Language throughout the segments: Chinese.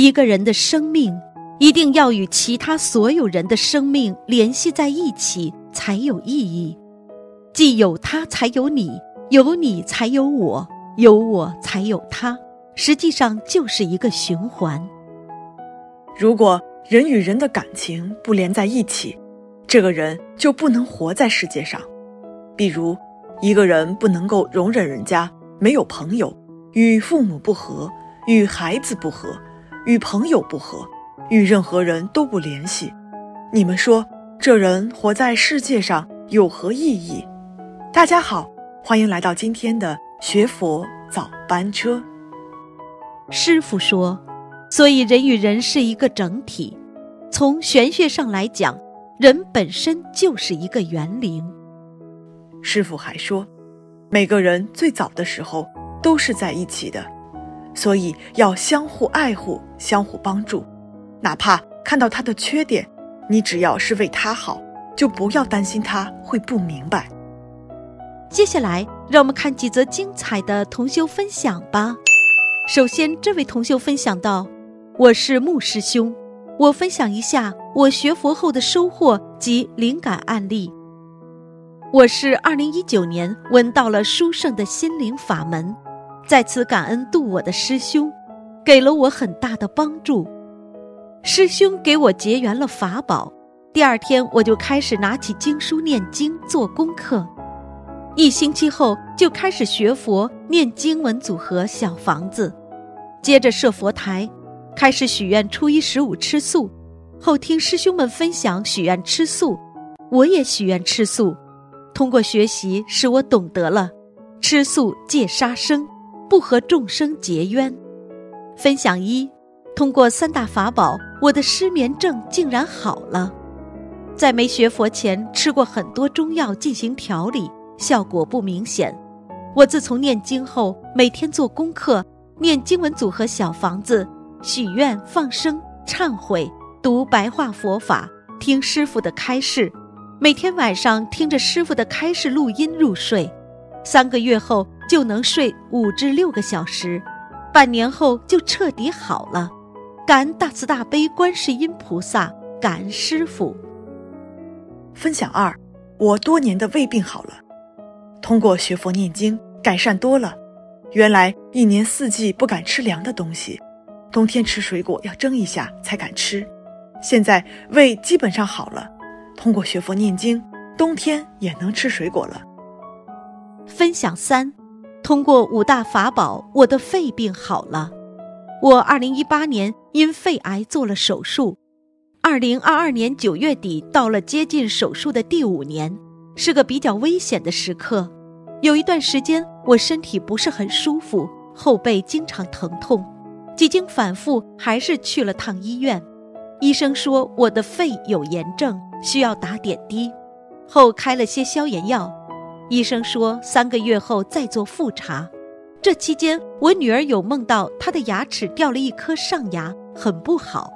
一个人的生命一定要与其他所有人的生命联系在一起才有意义。既有他，才有你；有你，才有我；有我，才有他。实际上就是一个循环。如果人与人的感情不连在一起，这个人就不能活在世界上。比如，一个人不能够容忍人家没有朋友，与父母不和，与孩子不和，与朋友不和，与任何人都不联系。你们说，这人活在世界上有何意义？大家好，欢迎来到今天的学佛早班车。师傅说，所以人与人是一个整体。从玄学上来讲。人本身就是一个园灵。师傅还说，每个人最早的时候都是在一起的，所以要相互爱护、相互帮助。哪怕看到他的缺点，你只要是为他好，就不要担心他会不明白。接下来，让我们看几则精彩的同修分享吧。首先，这位同修分享到：“我是穆师兄。”我分享一下我学佛后的收获及灵感案例。我是二零一九年闻到了殊胜的心灵法门，在此感恩度我的师兄，给了我很大的帮助。师兄给我结缘了法宝，第二天我就开始拿起经书念经做功课，一星期后就开始学佛念经文组合小房子，接着设佛台。开始许愿初一十五吃素，后听师兄们分享许愿吃素，我也许愿吃素。通过学习，使我懂得了吃素戒杀生，不和众生结冤。分享一：通过三大法宝，我的失眠症竟然好了。在没学佛前，吃过很多中药进行调理，效果不明显。我自从念经后，每天做功课，念经文组合小房子。许愿、放生、忏悔、读白话佛法、听师傅的开示，每天晚上听着师傅的开示录音入睡，三个月后就能睡五至六个小时，半年后就彻底好了。感恩大慈大悲观世音菩萨，感恩师傅。分享二，我多年的胃病好了，通过学佛念经改善多了。原来一年四季不敢吃凉的东西。冬天吃水果要蒸一下才敢吃，现在胃基本上好了。通过学佛念经，冬天也能吃水果了。分享三，通过五大法宝，我的肺病好了。我二零一八年因肺癌做了手术，二零二二年九月底到了接近手术的第五年，是个比较危险的时刻。有一段时间我身体不是很舒服，后背经常疼痛。几经反复，还是去了趟医院。医生说我的肺有炎症，需要打点滴，后开了些消炎药。医生说三个月后再做复查。这期间，我女儿有梦到她的牙齿掉了一颗上牙，很不好。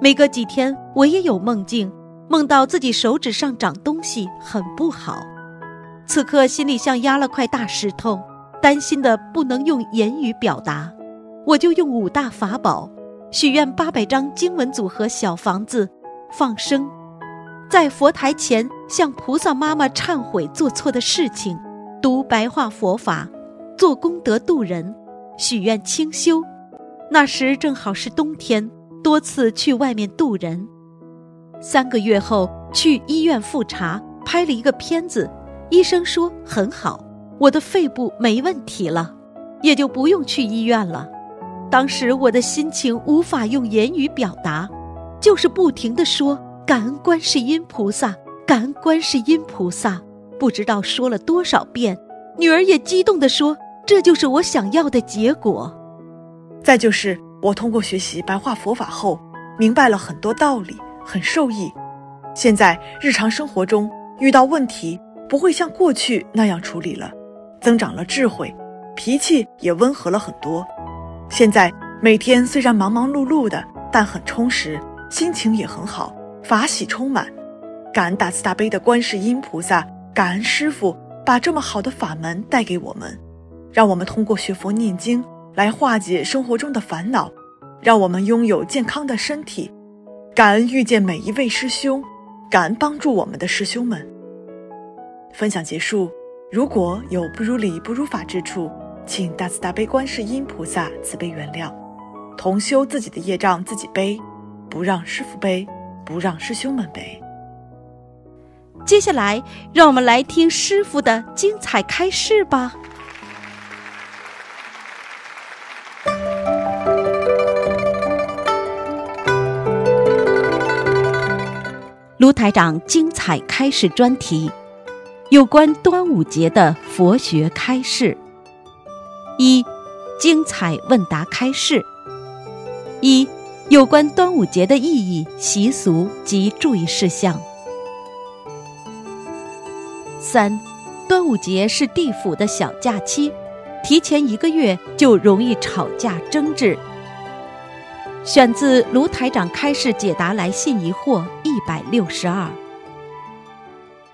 每隔几天，我也有梦境，梦到自己手指上长东西，很不好。此刻心里像压了块大石头，担心的不能用言语表达。我就用五大法宝，许愿八百张经文组合小房子，放生，在佛台前向菩萨妈妈忏悔做错的事情，读白话佛法，做功德度人，许愿清修。那时正好是冬天，多次去外面度人。三个月后去医院复查，拍了一个片子，医生说很好，我的肺部没问题了，也就不用去医院了。当时我的心情无法用言语表达，就是不停的说感恩观世音菩萨，感恩观世音菩萨，不知道说了多少遍。女儿也激动的说：“这就是我想要的结果。”再就是我通过学习白话佛法后，明白了很多道理，很受益。现在日常生活中遇到问题，不会像过去那样处理了，增长了智慧，脾气也温和了很多。现在每天虽然忙忙碌碌的，但很充实，心情也很好，法喜充满。感恩大慈大悲的观世音菩萨，感恩师父把这么好的法门带给我们，让我们通过学佛念经来化解生活中的烦恼，让我们拥有健康的身体。感恩遇见每一位师兄，感恩帮助我们的师兄们。分享结束。如果有不如理、不如法之处，请大慈大悲观世音菩萨慈悲原谅。同修自己的业障自己背，不让师傅背，不让师兄们背。接下来，让我们来听师傅的精彩开示吧。卢台长精彩开示专题，有关端午节的佛学开示。一、精彩问答开示。一、有关端午节的意义、习俗及注意事项。三，端午节是地府的小假期，提前一个月就容易吵架争执。选自卢台长开示解答来信疑惑一百六十二。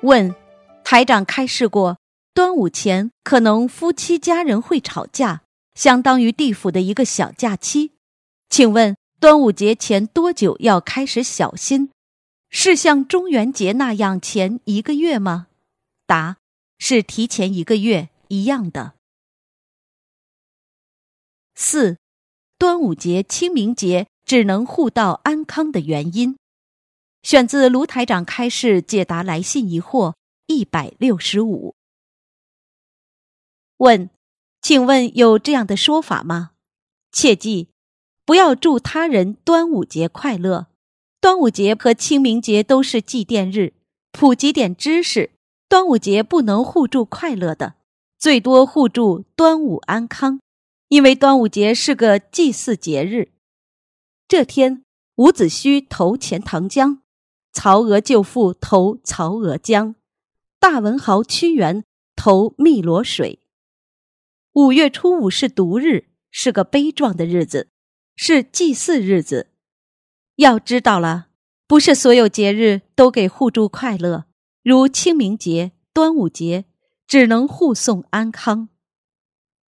问：台长开示过，端午前可能夫妻家人会吵架，相当于地府的一个小假期。请问端午节前多久要开始小心？是像中元节那样前一个月吗？答：是提前一个月一样的。四，端午节、清明节只能互道安康的原因，选自卢台长开示解答来信疑惑一百六十五。问：请问有这样的说法吗？切记，不要祝他人端午节快乐。端午节和清明节都是祭奠日，普及点知识。端午节不能互助快乐的，最多互助端午安康，因为端午节是个祭祀节日。这天，伍子胥投钱塘江，曹娥舅父投曹娥江，大文豪屈原投汨罗水。五月初五是毒日，是个悲壮的日子，是祭祀日子。要知道了，不是所有节日都给互助快乐。如清明节、端午节，只能护送安康。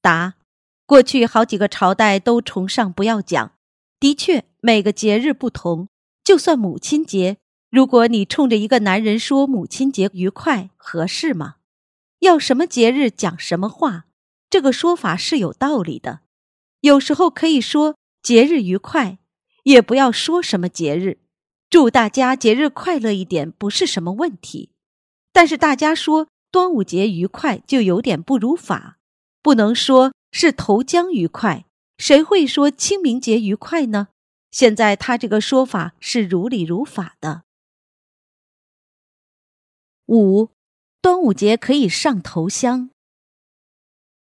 答：过去好几个朝代都崇尚不要讲。的确，每个节日不同。就算母亲节，如果你冲着一个男人说“母亲节愉快”，合适吗？要什么节日讲什么话，这个说法是有道理的。有时候可以说“节日愉快”，也不要说什么节日，祝大家节日快乐一点，不是什么问题。但是大家说端午节愉快，就有点不如法，不能说是投江愉快，谁会说清明节愉快呢？现在他这个说法是如理如法的。五，端午节可以上头香。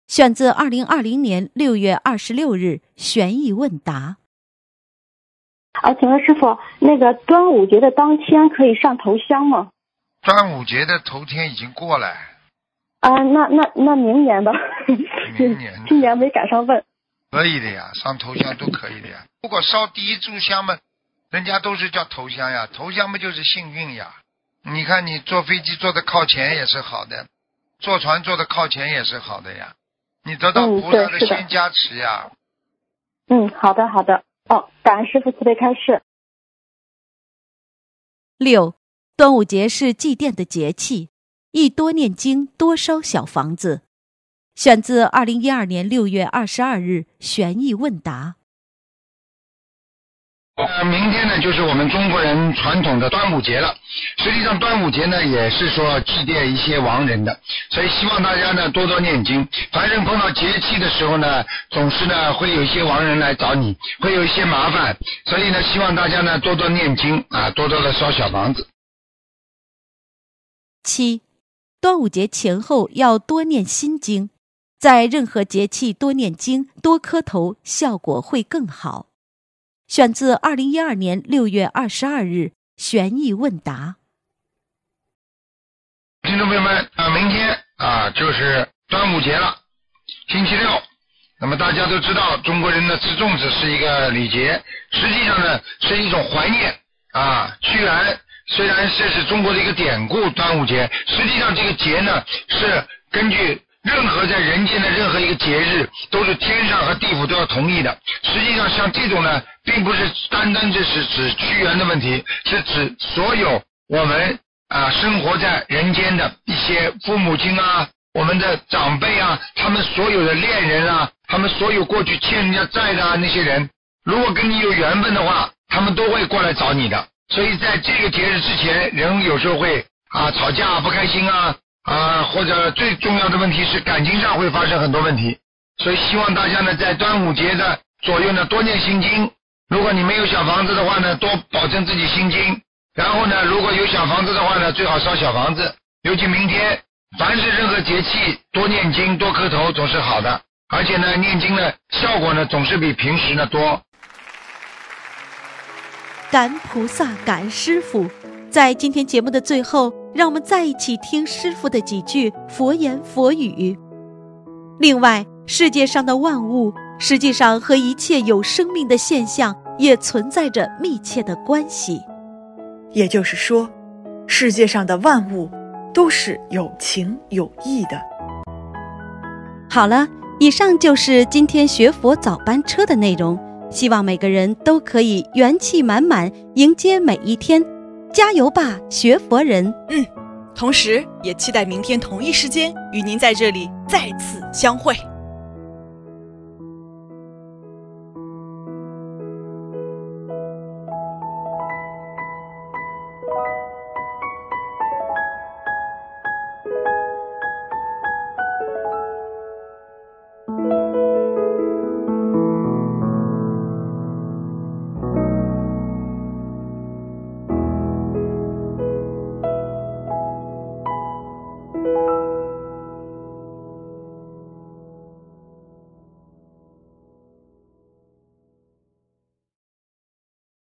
选自二零二零年六月二十六日悬疑问答。啊，请问师傅，那个端午节的当天可以上头香吗？端午节的头天已经过了，啊，那那那明年吧，明年 今年没赶上问。可以的呀，上头香都可以的呀。如果烧第一炷香嘛，人家都是叫头香呀，头香嘛就是幸运呀。你看你坐飞机坐的靠前也是好的，坐船坐的靠前也是好的呀，你得到菩萨的先加持呀。嗯，好的好的，哦，感恩师傅慈悲开示。六。端午节是祭奠的节气，宜多念经，多烧小房子。选自二零一二年六月二十二日玄义问答。呃，明天呢就是我们中国人传统的端午节了。实际上，端午节呢也是说祭奠一些亡人的，所以希望大家呢多多念经。凡人碰到节气的时候呢，总是呢会有一些亡人来找你，会有一些麻烦，所以呢希望大家呢多多念经啊，多多的烧小房子。七，端午节前后要多念心经，在任何节气多念经、多磕头，效果会更好。选自二零一二年六月二十二日悬疑问答。听众朋友们啊，明天啊就是端午节了，星期六。那么大家都知道，中国人呢吃粽子是一个礼节，实际上呢是一种怀念啊，屈原。虽然这是中国的一个典故，端午节，实际上这个节呢是根据任何在人间的任何一个节日，都是天上和地府都要同意的。实际上，像这种呢，并不是单单只是指屈原的问题，是指所有我们啊生活在人间的一些父母亲啊，我们的长辈啊，他们所有的恋人啊，他们所有过去欠人家债的啊那些人，如果跟你有缘分的话，他们都会过来找你的。所以在这个节日之前，人有时候会啊吵架不开心啊啊，或者最重要的问题是感情上会发生很多问题。所以希望大家呢，在端午节的左右呢多念心经。如果你没有小房子的话呢，多保证自己心经。然后呢，如果有小房子的话呢，最好烧小房子。尤其明天，凡是任何节气，多念经多磕头总是好的。而且呢，念经呢效果呢总是比平时呢多。感恩菩萨，感恩师傅。在今天节目的最后，让我们再一起听师傅的几句佛言佛语。另外，世界上的万物实际上和一切有生命的现象也存在着密切的关系。也就是说，世界上的万物都是有情有义的。好了，以上就是今天学佛早班车的内容。希望每个人都可以元气满满迎接每一天，加油吧，学佛人！嗯，同时也期待明天同一时间与您在这里再次相会。